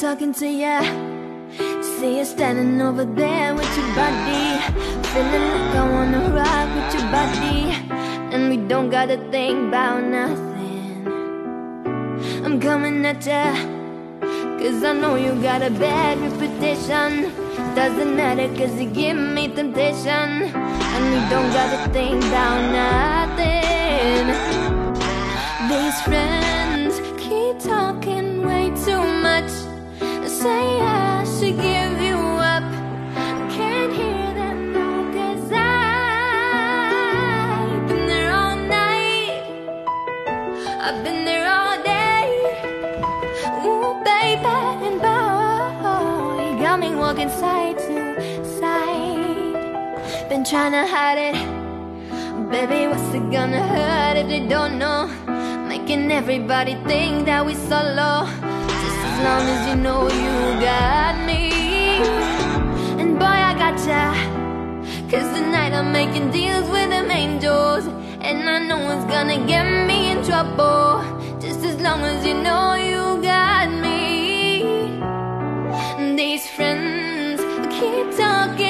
Talking to ya. See you standing over there with your body. Feeling like I wanna rock with your body. And we don't gotta think about nothing. I'm coming at ya. Cause I know you got a bad reputation. Doesn't matter cause you give me temptation. And we don't gotta think about nothing. Been there all day. Ooh, baby, and boy, got me walking side to side. Been trying to hide it. Baby, what's it gonna hurt if they don't know? Making everybody think that we solo. Just as long as you know you got me. And boy, I got ya. Cause tonight I'm making deals with them angels. And I know it's gonna get me trouble. Just as long as you know you got me. These friends keep talking